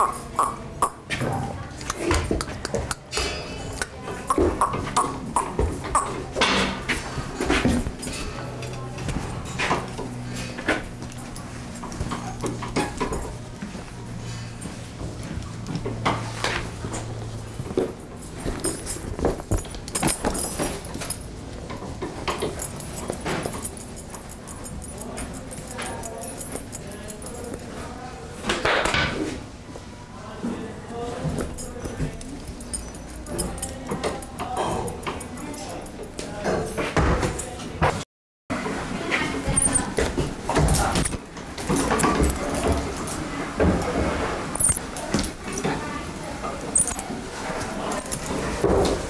uh, uh. you.